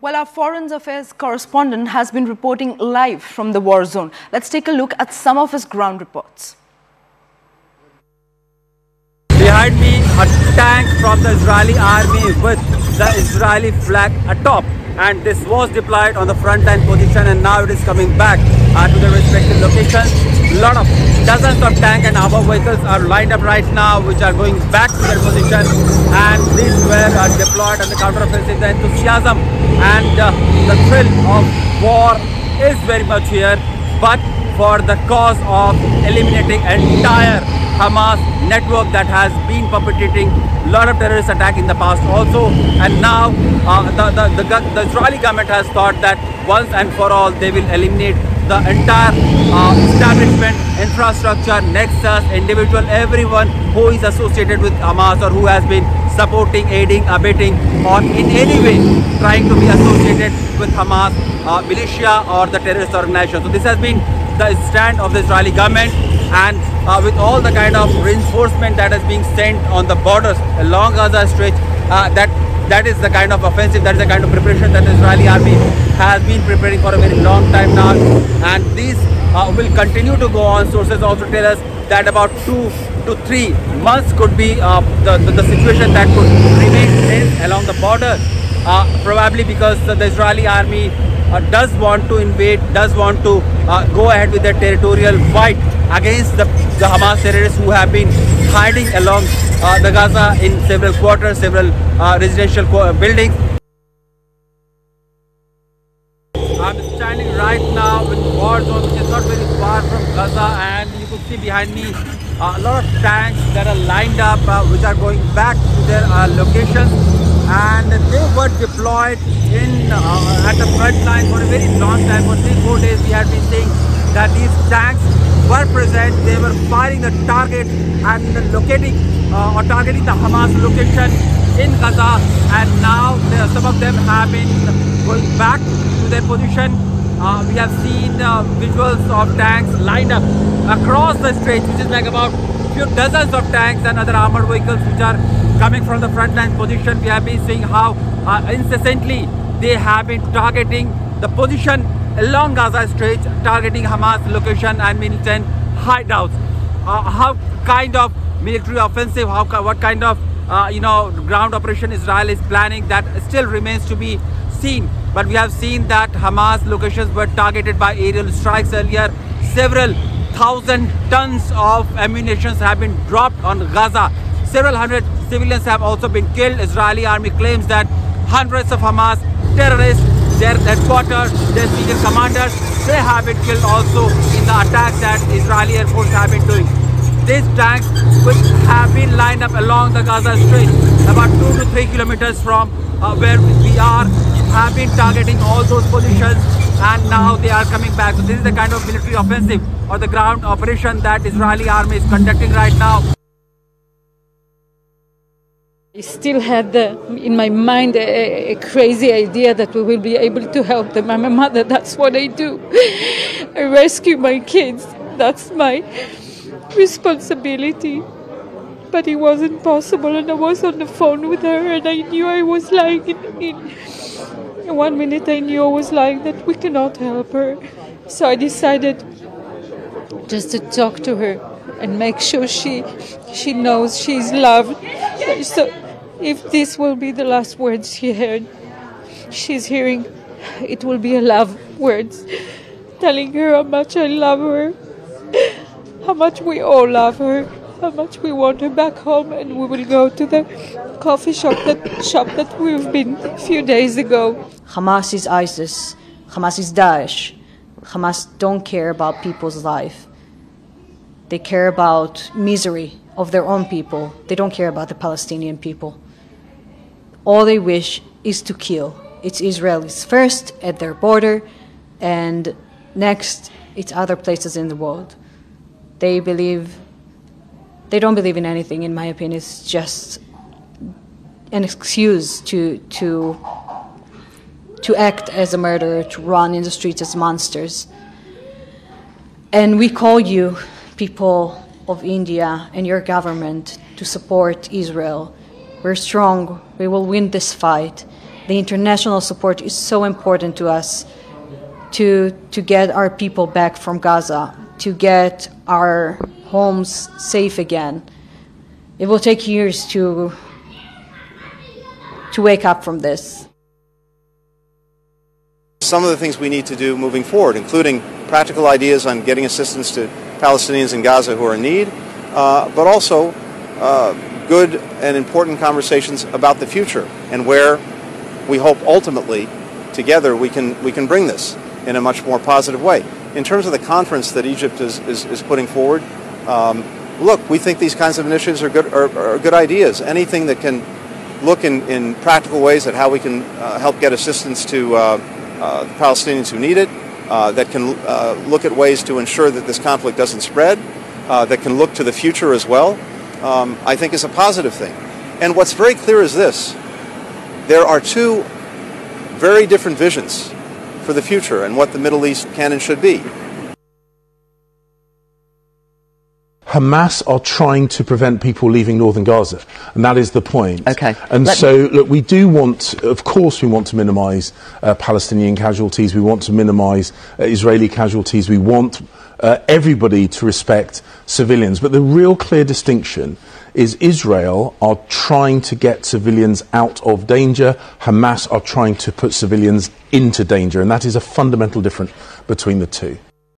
Well, our Foreign Affairs correspondent has been reporting live from the war zone. Let's take a look at some of his ground reports. Behind me, a tank from the Israeli army with the Israeli flag atop. And this was deployed on the front line position and now it is coming back uh, to the respective locations. A lot of dozens of tank and armor vehicles are lined up right now which are going back to their position. And these were uh, deployed on the counteroffensive. The enthusiasm and uh, the thrill of war is very much here. But for the cause of eliminating entire Hamas network that has been perpetrating a lot of terrorist attack in the past also. And now uh, the, the, the, the, Israeli government has thought that once and for all they will eliminate the entire uh, establishment, infrastructure, nexus, individual, everyone who is associated with Hamas or who has been supporting, aiding, abetting or in any way trying to be associated with Hamas uh, militia or the terrorist organization. So this has been the stand of the Israeli government and uh, with all the kind of reinforcement that is being sent on the borders along Gaza stretch uh, that that is the kind of offensive that is the kind of preparation that the Israeli army has been preparing for a very long time now. And these uh, will continue to go on. Sources also tell us that about two to three months could be uh, the, the, the, situation that could remain along the border uh, probably because the Israeli army uh, does want to invade, does want to uh, go ahead with their territorial fight against the, the Hamas terrorists who have been hiding along uh, the Gaza in several quarters, several uh, residential buildings. I'm standing right now with war zone which is not very far from Gaza and you can see behind me uh, a lot of tanks that are lined up uh, which are going back to their locations and they were deployed in uh, at the front line for a very long time for three four days we had been seeing that these tanks were present. They were firing the target and locating uh, or targeting the Hamas location in Gaza. And now some of them have been going back to their position. Uh, we have seen uh, visuals of tanks lined up across the stretch which is like about few dozens of tanks and other armored vehicles which are coming from the front line position. We have been seeing how uh, incessantly they have been targeting the position along Gaza Stretch, targeting Hamas location and militant hideouts. Uh, how kind of military offensive, how what kind of uh, you know ground operation Israel is planning that still remains to be seen. But we have seen that Hamas locations were targeted by aerial strikes earlier. Several thousand tons of ammunition have been dropped on Gaza. Several hundred civilians have also been killed. Israeli army claims that hundreds of Hamas terrorists, their headquarters, their senior commanders, they have been killed also in the attack that Israeli Air Force have been doing. These tanks, which have been lined up along the Gaza Strip, about two to three kilometers from uh, where we are, have been targeting all those positions and now they are coming back. So this is the kind of military offensive or the ground operation that Israeli army is conducting right now. I still had the, in my mind a, a, crazy idea that we will be able to help them. I'm a mother, that's what I do. I rescue my kids, that's my responsibility. But it wasn't possible, and I was on the phone with her, and I knew I was lying in, in, in one minute I knew I was lying that we cannot help her. So I decided just to talk to her and make sure she she knows she's loved. So if this will be the last words she heard, she's hearing, it will be a love words, telling her how much I love her, how much we all love her, how much we want her back home, and we will go to the coffee shop that shop that we've been a few days ago. Hamas is ISIS. Hamas is Daesh. Hamas don't care about people's life. They care about misery of their own people. They don't care about the Palestinian people all they wish is to kill. It's Israelis first at their border, and next it's other places in the world. They believe, they don't believe in anything, in my opinion. It's just an excuse to, to, to act as a murderer, to run in the streets as monsters. And we call you, people of India and your government, to support Israel we're strong. We will win this fight. the international support is so important to us to, to get our people back from Gaza, to get our homes safe again. It will take years to, to wake up from this. Some of the things we need to do moving forward, including practical ideas on getting assistance to Palestinians in Gaza who are in need, uh, but also uh, good and important conversations about the future and where we hope ultimately together we can, we can bring this in a much more positive way. In terms of the conference that Egypt is, is, is putting forward, um, look, we think these kinds of initiatives are good, are, are good ideas. Anything that can look in, in practical ways at how we can uh, help get assistance to uh, uh, the Palestinians who need it, uh, that can uh, look at ways to ensure that this conflict doesn't spread, uh, that can look to the future as well, um, I think is a positive thing. And what's very clear is this there are two very different visions for the future and what the Middle East can and should be. Hamas are trying to prevent people leaving northern Gaza, and that is the point. Okay. And Let- so, look, we do want, of course, we want to minimise uh, Palestinian casualties. We want to minimise uh, Israeli casualties. We want uh, everybody to respect civilians. But the real clear distinction is Israel are trying to get civilians out of danger. Hamas are trying to put civilians into danger, and that is a fundamental difference between the two.